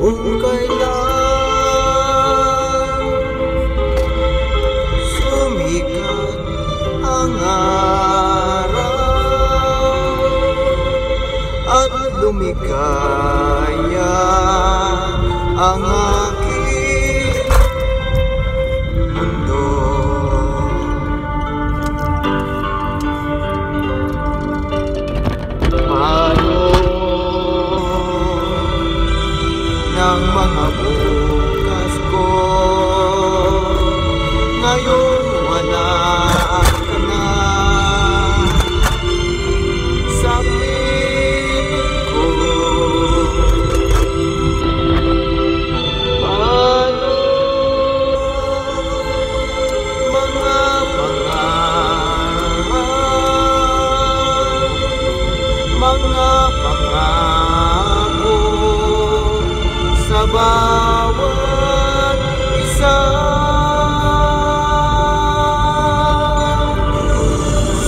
kung kailan sumikat ang araw at lumikaya ang araw ng mga bukas ko. Ngayon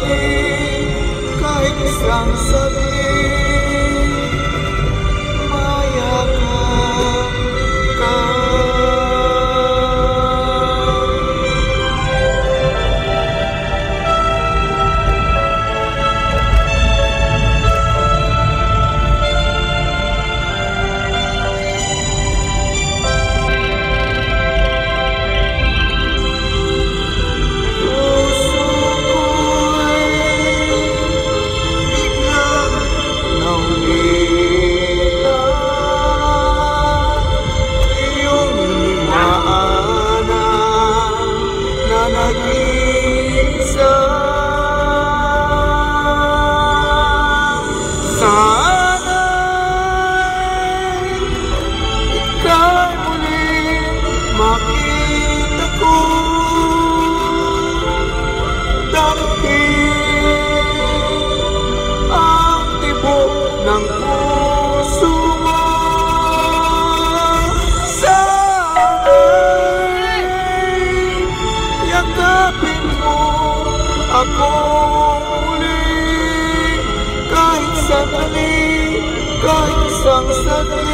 sabe, cai que sabe. ako muli kahit sandali, kahit isang sandali.